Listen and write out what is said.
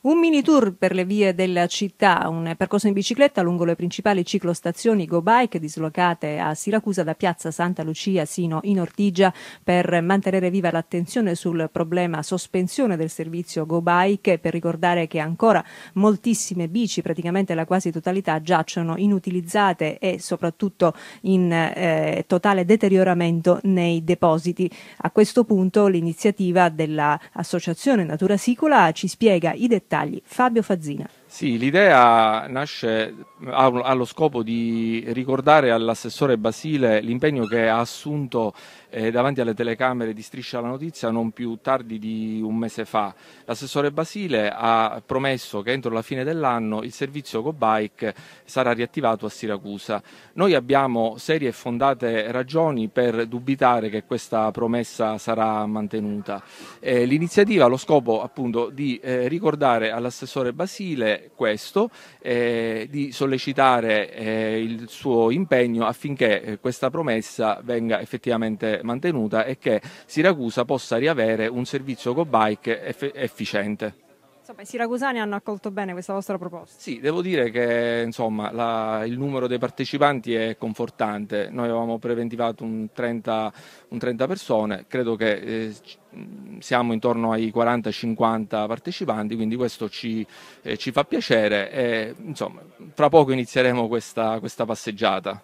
Un mini tour per le vie della città, un percorso in bicicletta lungo le principali ciclostazioni Go Bike dislocate a Siracusa da piazza Santa Lucia sino in Ortigia per mantenere viva l'attenzione sul problema sospensione del servizio Go Bike per ricordare che ancora moltissime bici, praticamente la quasi totalità, giacciono inutilizzate e soprattutto in eh, totale deterioramento nei depositi. A questo punto l'iniziativa dell'Associazione Natura Sicula ci spiega i dettagli. Fabio Fazzina. Sì, l'idea nasce, ha lo scopo di ricordare all'assessore Basile l'impegno che ha assunto eh, davanti alle telecamere di Striscia la Notizia non più tardi di un mese fa. L'assessore Basile ha promesso che entro la fine dell'anno il servizio GoBike sarà riattivato a Siracusa. Noi abbiamo serie e fondate ragioni per dubitare che questa promessa sarà mantenuta. Eh, l'iniziativa ha lo scopo appunto di eh, ricordare all'assessore Basile questo, eh, di sollecitare eh, il suo impegno affinché eh, questa promessa venga effettivamente mantenuta e che Siracusa possa riavere un servizio go-bike eff efficiente. Insomma, i siracusani hanno accolto bene questa vostra proposta? Sì, devo dire che insomma, la, il numero dei partecipanti è confortante. Noi avevamo preventivato un 30, un 30 persone, credo che eh, siamo intorno ai 40-50 partecipanti, quindi questo ci, eh, ci fa piacere e insomma, fra poco inizieremo questa, questa passeggiata.